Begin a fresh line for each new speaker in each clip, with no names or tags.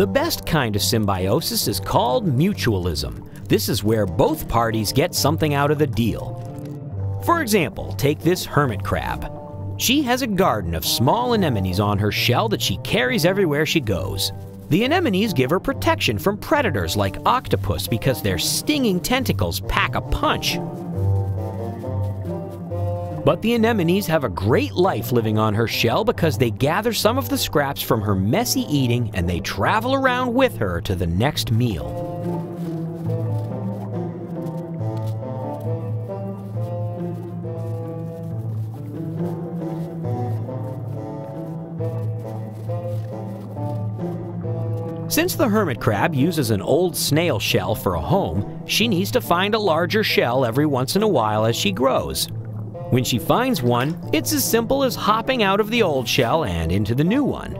The best kind of symbiosis is called mutualism. This is where both parties get something out of the deal. For example, take this hermit crab. She has a garden of small anemones on her shell that she carries everywhere she goes. The anemones give her protection from predators like octopus because their stinging tentacles pack a punch. But the anemones have a great life living on her shell because they gather some of the scraps from her messy eating and they travel around with her to the next meal. Since the hermit crab uses an old snail shell for a home, she needs to find a larger shell every once in a while as she grows. When she finds one, it's as simple as hopping out of the old shell and into the new one.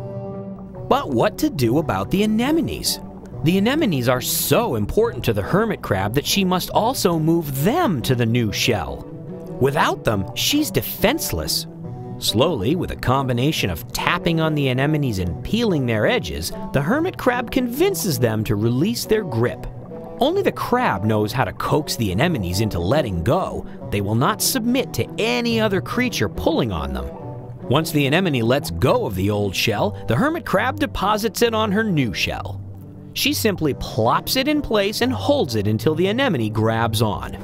But what to do about the anemones? The anemones are so important to the hermit crab that she must also move them to the new shell. Without them, she's defenseless. Slowly, with a combination of tapping on the anemones and peeling their edges, the hermit crab convinces them to release their grip. Only the crab knows how to coax the anemones into letting go. They will not submit to any other creature pulling on them. Once the anemone lets go of the old shell, the hermit crab deposits it on her new shell. She simply plops it in place and holds it until the anemone grabs on.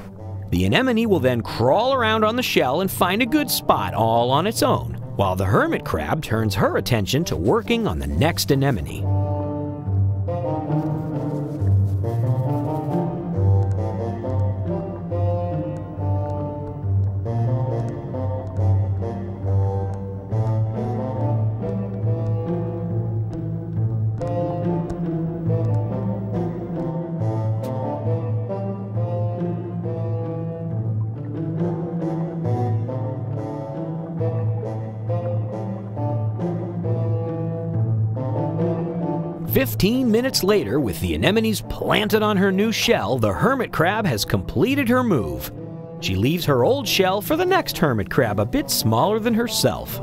The anemone will then crawl around on the shell and find a good spot all on its own, while the hermit crab turns her attention to working on the next anemone. 15 minutes later, with the anemones planted on her new shell, the hermit crab has completed her move. She leaves her old shell for the next hermit crab a bit smaller than herself.